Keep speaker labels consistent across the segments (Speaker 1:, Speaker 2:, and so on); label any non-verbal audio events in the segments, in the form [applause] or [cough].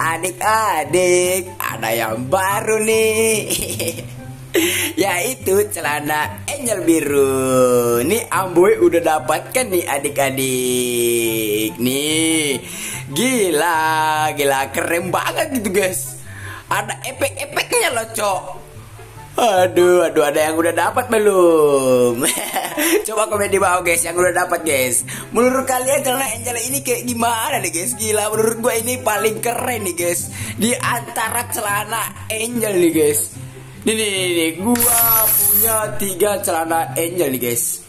Speaker 1: Adik-adik, ada yang baru nih. [laughs] Yaitu celana angel biru. Nih Amboy udah dapatkan nih adik-adik. Nih. Gila, gila keren banget gitu, guys. Ada efek-efeknya loh, Cok. Aduh, aduh, ada yang udah dapat belum? [laughs] Coba komen di bawah guys, yang udah dapat guys. Menurut kalian celana Angel ini kayak gimana nih guys? Gila, menurut gue ini paling keren nih guys. Di antara celana Angel nih guys. Nih, nih, nih, nih. gua punya tiga celana Angel nih guys.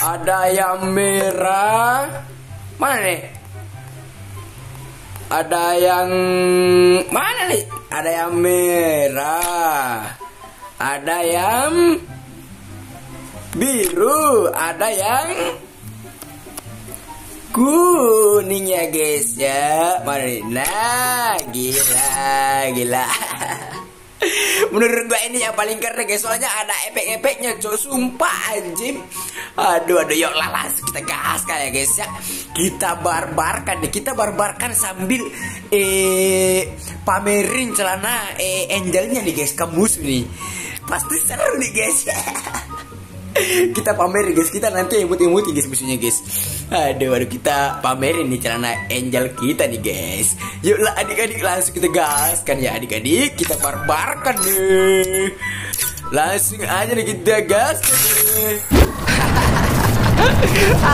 Speaker 1: Ada yang merah, mana nih? Ada yang mana nih? Ada yang merah. Ada yang biru, ada yang kuning ya guys ya. Mari, nah gila, gila. [laughs] Menurut gua ini yang paling keren guys. Soalnya ada efek-efeknya cok. Sumpah anjing. Aduh aduh yuk langsung kita gas ya guys ya. Kita barbarkan Kita barbarkan sambil eh Pamerin celana eh, Angelnya nih guys. Kamus nih Pasti seru nih guys. [laughs] Kita pamer guys. Kita nanti imut-imut guys musuhnya guys. Aduh aduh kita pamerin nih celana angel kita nih guys. Yuklah adik-adik langsung kita gas kan ya adik-adik. Kita barbarkan nih. Langsung aja nih kita gas [laughs]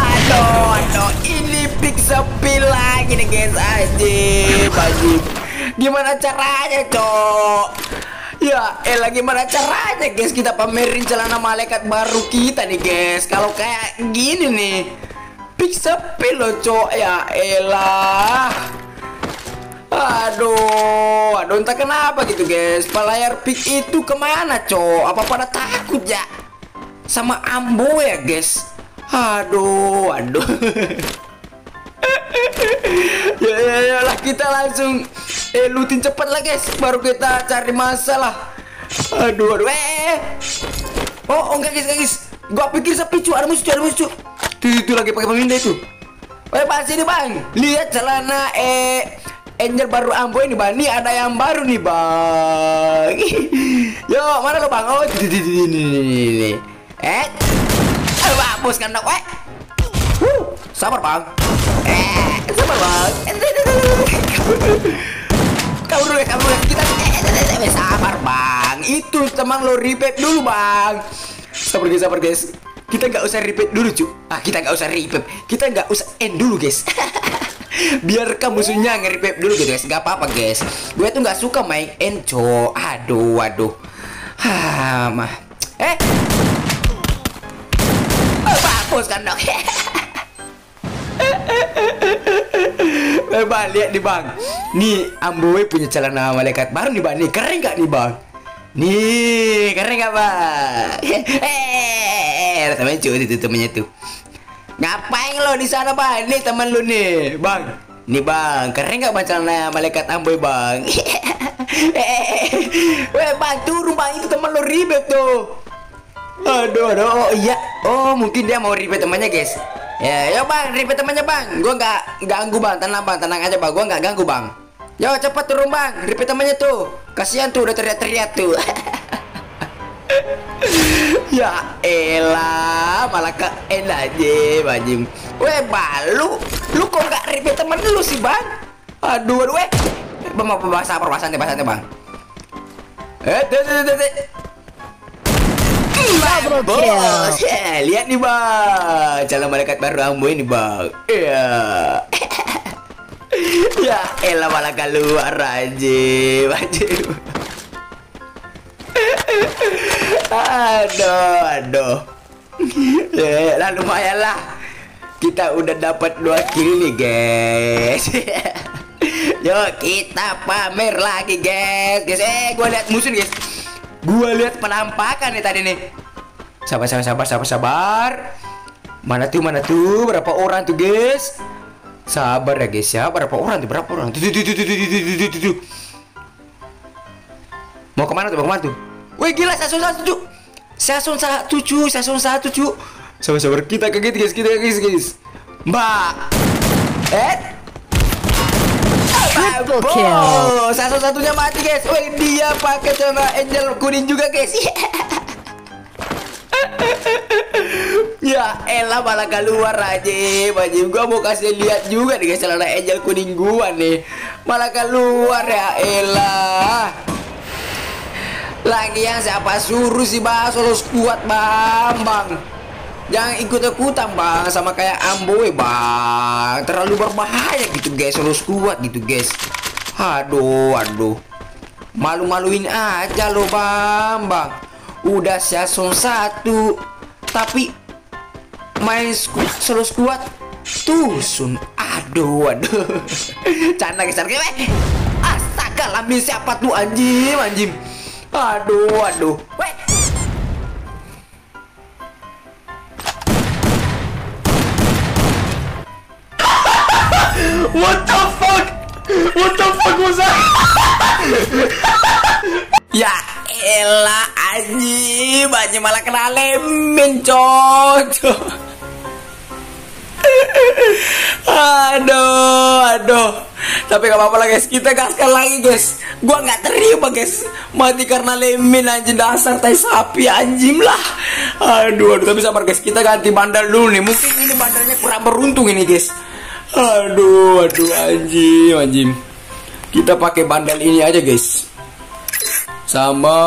Speaker 1: aduh aduh ini sepi lagi nih guys. Ajib gimana caranya cok Ya, eh gimana caranya guys kita pamerin celana malaikat baru kita nih guys. Kalau kayak gini nih, pick sepi loh cok ya elah. Aduh, aduh entah kenapa gitu guys. Pelayar pick itu ke mana cok? Apa pada takut ya? Sama ambo ya guys. Aduh, aduh. [laughs] [laughs] ya, ya, ya lah kita langsung eh lutin cepat lah guys baru kita cari masalah aduh aduh eh, eh. oh, oh enggak guys guys gua pikir sepi cu ada musuh ada musuh tuh itu lagi pakai pemindah itu eh pasti nih bang lihat celana eh Angel baru ambo ini bang, ini ada yang baru nih bang. [laughs] Yo, mana lo bang? Oh, ini ini ini. Eh, eh, bagus kan dok, eh. sabar bang. Eh, sabar bang. Kamu dulu, kamu dulu. Kita eh, eh, sabar bang. Itu teman lo repeat dulu bang. Sabar guys, sabar guys. Kita nggak usah repeat dulu cu. Ah kita nggak usah repeat. Kita nggak usah end dulu guys. Biar kamu musuhnya nge-repeat dulu gitu guys. Gak apa-apa guys. Gue tuh nggak suka main end co. Aduh, aduh. Mah. Eh. Oh, bagus kan dok. Eh bang, lihat nih bang. Nih, Amboy punya celana malaikat. Baru nih bang. Nih, keren gak nih bang? Nih, keren gak bang? Eh, temen cuy itu temennya tuh. Ngapain lo di sana bang? Nih teman lu nih, bang. Nih bang, keren gak bang celana malaikat bang? [laughs] Eh, Weh bang, turun bang, itu teman lo ribet tuh. Aduh, aduh, oh iya. Oh, mungkin dia mau ribet temannya guys Ya, yo bang, repeat temannya bang. Gua nggak ganggu bang, tenang bang, tenang aja bang. Gua nggak ganggu bang. Yo cepat turun bang, repeat temannya tuh. Kasihan tuh udah teriak-teriak tuh. [laughs] ya elah, malah ke enak aja bajim. Weh balu, lu kok nggak repeat temen lu sih bang? Aduh, aduh, weh. Bang bahasa apa bahasa bang? Eh, deh, deh, deh, deh. Bos, ya, lihat nih bang, calon malaikat baru ambo ini bang. Iya. [laughs] ya, elah malah keluar aja, wajib. aduh, aduh. Ya, lah lumayan lah. Kita udah dapat dua kill nih, guys. [laughs] Yuk, kita pamer lagi, guys. Guys, eh, gua lihat musuh, guys. Gua lihat penampakan nih tadi nih. Sabar, sabar, sabar, sabar, sabar. Mana tuh, mana tuh? Berapa orang tuh, guys? Sabar ya, guys ya. Berapa orang tuh? Berapa orang? Tuh, tuh, tuh, tuh, tuh, tuh, tuh, tuh. Mau ke mana tuh? Mau ke mana tuh? Wih, gila, satu, satu, tuh. Sason satu cu, sason satu cu. Sabar-sabar kita kaget guys, kita kaget guys. Mbak. Eh.
Speaker 2: Triple kill.
Speaker 1: satu-satunya mati guys. Wih dia pakai celana angel kuning juga guys. [laughs] ya elah malah keluar aja Majim gua mau kasih lihat juga nih guys celana angel kuning gua nih malah keluar ya elah lagi yang siapa suruh si Bang harus kuat bang bang Jangan ikut-ikutan bang. Sama kayak Amboy bang. Terlalu berbahaya gitu guys. Harus kuat gitu guys. Aduh aduh. Malu-maluin aja lo bang bang. Udah season satu Tapi Main selalu kuat Tusun. Aduh aduh. [laughs] Canda canda guys Astaga lamin siapa tuh anjing anjing. Aduh aduh. Weh
Speaker 3: What the fuck was that?
Speaker 1: Ya elah anjing Anjing malah kena lemin cocok Aduh Aduh. Tapi gak apa-apa lah guys. Kita gaskan lagi guys. Gua gak terima guys. Mati karena lemin anjing. Dasar tai sapi anjing lah. Aduh aduh. Tapi sabar guys. Kita ganti bandel dulu nih. Mungkin ini bandelnya kurang beruntung ini guys. Aduh aduh anjing anjing Kita pakai bandel ini aja guys. Sama.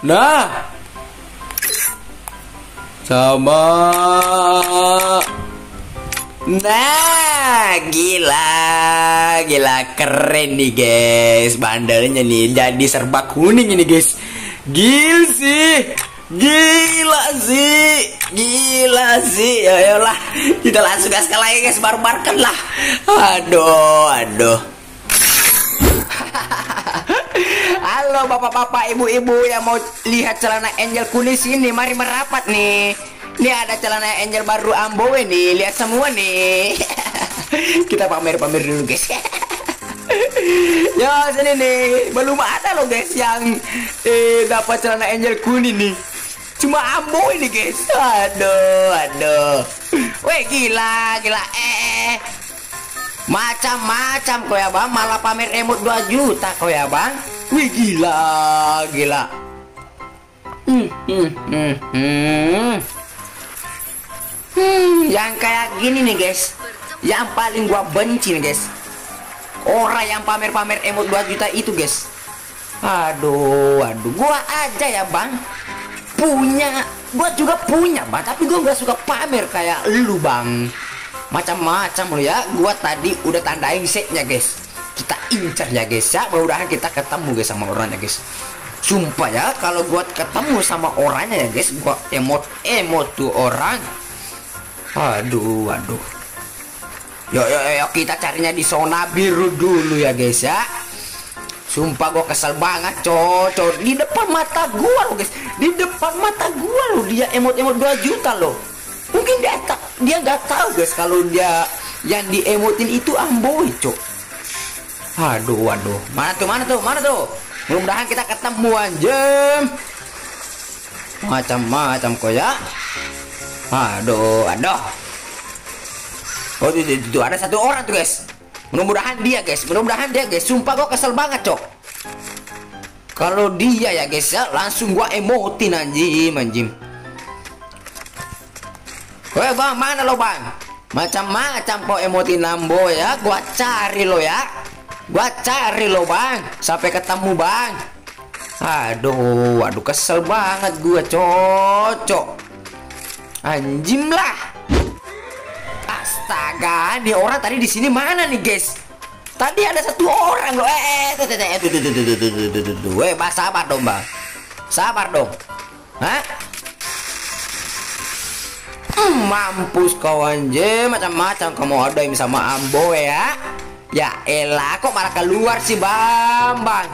Speaker 1: Nah. Sama. Nah gila. Gila keren nih guys. Bandelnya nih jadi serba kuning ini guys. Gil sih gila sih gila sih ya lah kita langsung gas lagi guys barbarkan lah aduh aduh [laughs] Halo bapak-bapak, ibu-ibu yang mau lihat celana angel kuning sini, mari merapat nih. Ini ada celana angel baru Amboe nih, lihat semua nih. [laughs] Kita pamer-pamer dulu guys. [laughs] ya sini nih, belum ada loh guys yang eh, dapat celana angel kuning nih. Cuma Amboe nih guys. Aduh, aduh. Weh gila, gila. Eh, Macam-macam kok ya bang Malah pamer emot 2 juta kok ya bang Wih gila Gila hmm, hmm, hmm, hmm. Hmm, Yang kayak gini nih guys Yang paling gua benci nih guys Orang yang pamer-pamer emot 2 juta itu guys Aduh Aduh Gua aja ya bang Punya. Gua juga punya bang Tapi gua gak suka pamer kayak lu bang. Macam-macam lo ya. Gua tadi udah tandain setnya guys. Kita incar ya guys ya. Mudah-mudahan kita ketemu guys sama orangnya guys. Sumpah ya kalau gua ketemu sama orangnya ya guys gua emot emot tuh orang. Aduh aduh. Yo yo yo kita carinya di zona biru dulu ya guys ya Sumpah gua kesel banget cocok Di depan mata gua lo guys. Di depan mata gua lo Dia emot-emot 2 juta loh. Mungkin dia tak dia nggak tahu guys kalau dia yang diemotin itu amboy cok. Aduh waduh mana tuh mana tuh mana tuh? Mudah-mudahan kita ketemu anjem. Macam-macam kok ya. Aduh aduh. Oh itu, itu, itu, ada satu orang tuh guys mudah-mudahan dia guys mudah-mudahan dia guys sumpah gua kesel banget cok kalau dia ya guys ya langsung gua emotin anjim anjim Weh bang, mana lo bang? Macam-macam kok emoti nambo ya. Gua cari lo ya. Gua cari lo bang. Sampai ketemu bang. Aduh, aduh kesel banget gua cocok. Anjim lah. Astaga, nih orang tadi di sini mana nih guys? Tadi ada satu orang loh. Eh, tuh, tuh, tuh, tuh, tuh, tuh, tuh, tuh, tuh. Weh, bang, sabar dong bang. Sabar dong. Hah? Hmm, mampus kau anjir macam-macam kamu yang sama Ambo ya ya elah kok malah keluar sih Bambang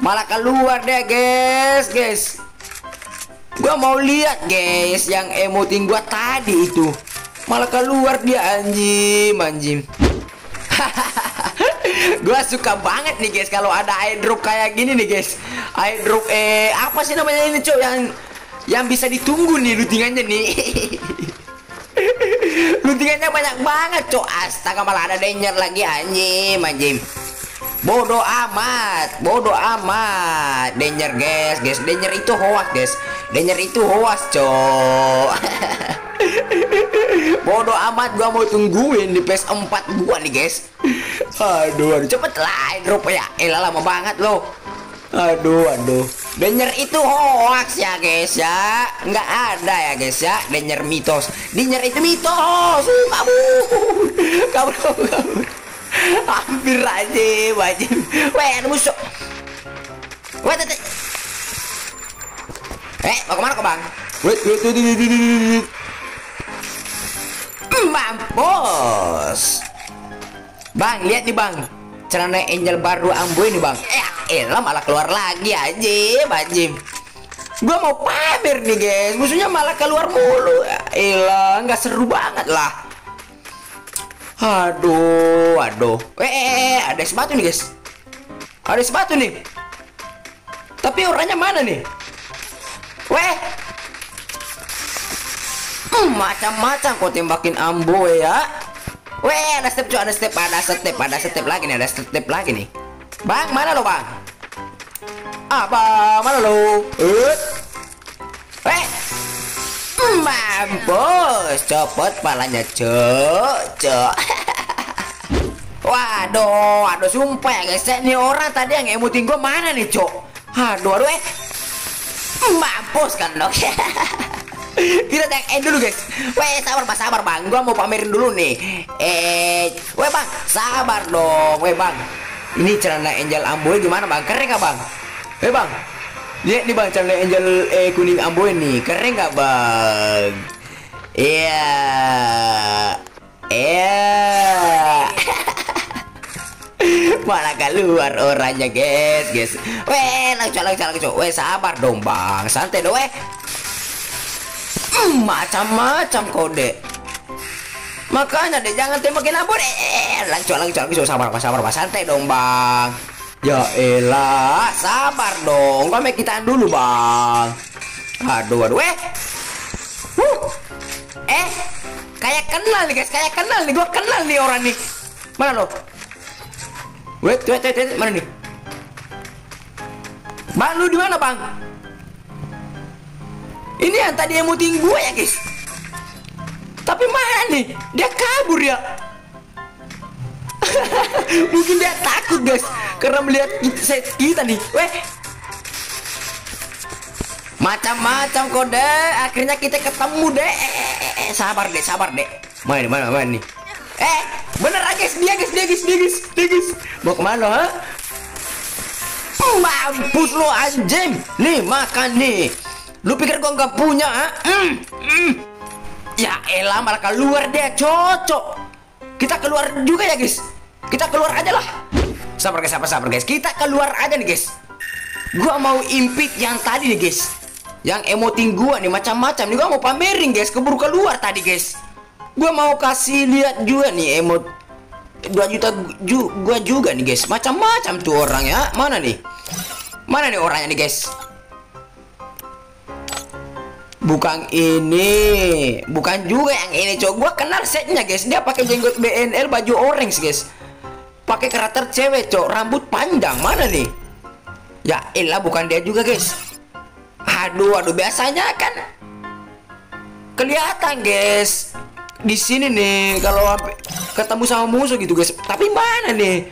Speaker 1: malah keluar deh guys guys gua mau lihat guys yang emotin gua tadi itu malah keluar dia anjim anjim [laughs] gua suka banget nih guys kalau ada airdrop kayak gini nih guys. Airdrop eh apa sih namanya ini cok yang yang bisa ditunggu nih lootingannya nih. [laughs] lootingannya banyak banget cok. Astaga malah ada danger lagi anjing, anjing. Bodoh amat, bodoh amat. Danger guys, guys. Danger itu hoax guys. Danger itu hoax cok. [laughs] Amat gua mau tungguin di PS4 gua nih guys. Aduh, aduh cepet lah drop ya. Elah lama banget loh. Aduh, aduh. Danger itu hoax ya guys ya. Nggak ada ya guys ya. Danger mitos. Danger itu mitos. Kabur, kabur. Hampir aja, wajib. Weh, musuh. Weh. Eh, mau ke mana kau bang? Wait, wait, wait, wait, wait. Mampus. Bang, lihat nih bang. Celana angel baru ambo ini bang. Eh, elah malah keluar lagi aja, bajim. Gua mau pamer nih guys. Musuhnya malah keluar mulu. Elah, nggak seru banget lah. Aduh, aduh. Eh, eh, eh, ada sepatu nih guys. Ada sepatu nih. Tapi orangnya mana nih? Weh, macam-macam kau tembakin ambo ya. Weh, ada step ada step, ada step, ada step lagi nih, ada step lagi nih. Bang, mana lo bang? Apa? Mana lo? Eh, eh, mampus, copot palanya cok, cok. [laughs] Waduh, aduh sumpah ya guys, ini orang tadi yang emutin gue mana nih cok? Aduh, aduh eh, mampus kan lo. [laughs] kita tag end dulu guys. Weh sabar pak. Sabar bang. Gua mau pamerin dulu nih. Eh Weh bang. Sabar dong. Weh bang. Ini celana angel amboy gimana bang? Keren gak bang? Weh bang. Lihat nih bang celana angel eh, kuning amboy nih. Keren gak bang? Iya. Iya. Malah keluar orangnya guys guys. Weh langsung langsung langsung Weh sabar dong bang. Santai dong weh macam-macam kode. Makanya deh jangan tembakin abu deh. Langsung langsung langsung sabar pak sabar pak santai dong bang. Ya elah sabar dong. Kami kita dulu bang. Aduh aduh eh. Eh kayak kenal nih guys kayak kenal nih gua kenal nih orang nih. Mana lo? Wait wait wait, wait. mana nih? Bang lu di mana bang? Ini yang tadi emutin gue ya guys. Tapi mana nih? Dia kabur ya? [laughs] Mungkin dia takut guys. Karena melihat kita, kita nih. Weh. Macam-macam kode. Akhirnya kita ketemu deh eh, eh, eh, Sabar deh sabar deh Mana mana mana nih. Eh bener ah guys. Dia guys dia guys dia guys Dia guys. Mau ke mana ha? Mampus lo anjing. Nih makan nih Lu pikir gua nggak punya, ha? Mm, mm. Ya elah malah keluar dia cocok. Kita keluar juga ya guys. Kita keluar aja lah. Sabar guys, sabar sabar guys. Kita keluar aja nih guys. Gua mau impit yang tadi nih guys. Yang emoting gua nih macam-macam nih gua mau pamerin guys. Keburu keluar tadi guys. Gua mau kasih lihat juga nih emot 2 juta ju gua juga nih guys. Macam-macam tuh orang ya. Mana nih? Mana nih orangnya nih guys? Bukan ini, bukan juga yang ini cowok. Gua kenal setnya guys. Dia pakai jenggot BNL baju orange guys. Pakai karakter cewek cowok, rambut panjang mana nih? Ya elah bukan dia juga guys. Aduh, aduh biasanya kan kelihatan guys di sini nih kalau ketemu sama musuh gitu guys. Tapi mana nih?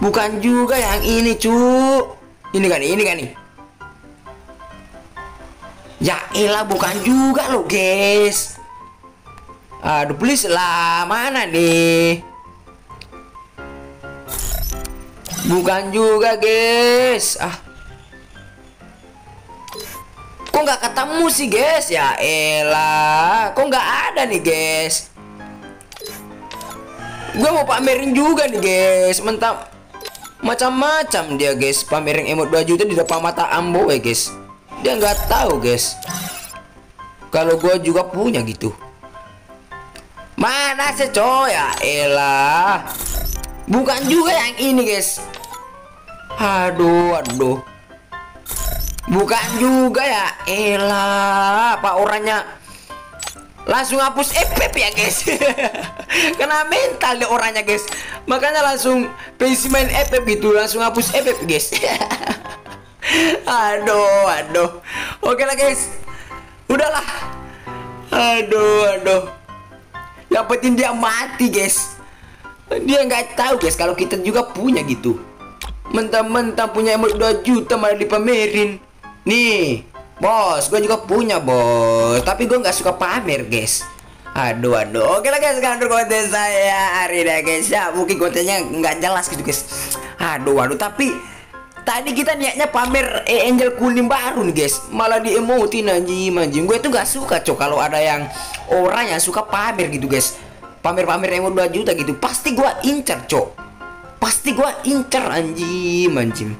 Speaker 1: Bukan juga yang ini cu. Ini kan ini kan nih. Ya elah bukan juga lo guys. Aduh please lah Mana nih? Bukan juga guys. Ah. Kok nggak ketemu sih guys? Ya elah Kok nggak ada nih guys? Gue mau pamerin juga nih guys. Mentap Macam-macam dia guys. Pamerin emot 2 juta di depan mata ambo ya guys dia nggak tahu guys kalau gue juga punya gitu Mana sih coy ya elah. Bukan juga yang ini guys. Aduh, aduh. Bukan juga ya elah. Apa orangnya langsung hapus FF ya guys. [laughs] Kena mental deh orangnya guys. Makanya langsung PC main FF gitu, langsung hapus FF guys. [laughs] aduh, aduh. Oke lah guys. Udahlah. Aduh, aduh. Yang penting dia mati, guys. Dia nggak tahu, guys, kalau kita juga punya gitu. Mentang-mentang punya emot 2 juta malah dipamerin. Nih, bos, gue juga punya, bos. Tapi gue nggak suka pamer, guys. Aduh, aduh. Oke lah guys, sekarang konten saya hari ini guys ya. Mungkin kontennya nggak jelas gitu guys. Aduh, aduh. Tapi tadi kita niatnya pamer eh, angel kuning baru nih guys. Malah di emotin anjing, anjing. Gue tuh nggak suka cok kalau ada yang orang yang suka pamer gitu guys. Pamer-pamer emo 2 juta gitu. Pasti gue incer cok. Pasti gue incer anjing, anjing.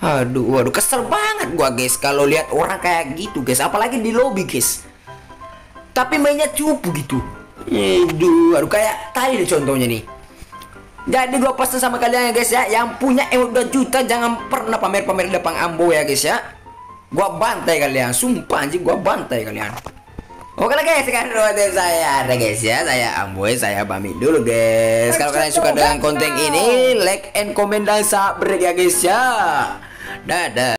Speaker 1: Aduh, waduh kesel banget gua guys kalau lihat orang kayak gitu guys, apalagi di lobby guys tapi mainnya cupu gitu Aduh, aduh kayak tadi contohnya nih jadi gua pesan sama kalian ya guys ya. Yang punya emot 2 juta jangan pernah pamer-pamer di depan ambo ya guys ya. Gua bantai kalian. Sumpah anjing gua bantai kalian. Oke lah guys, sekarang konten saya ada guys ya. Saya Amboy, saya pamit dulu guys. Kalau kalian suka dengan konten ini Like and comment dan subscribe ya guys ya. Dadah